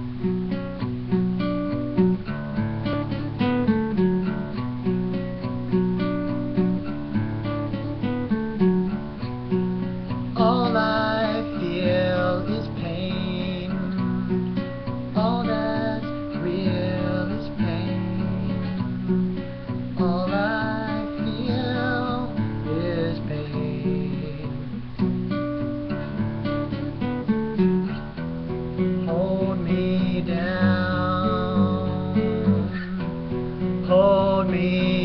Mm-hmm. me.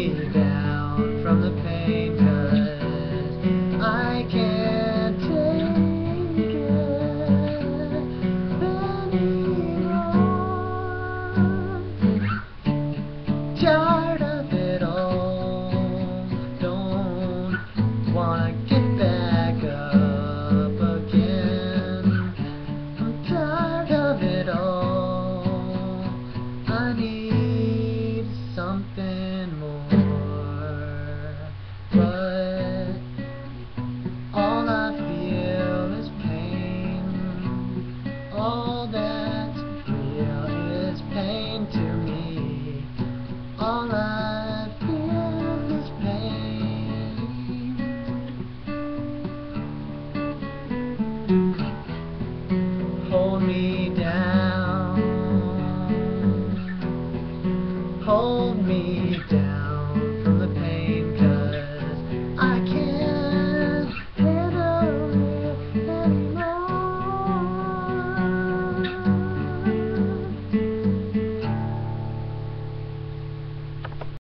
Hold me down. Hold me down.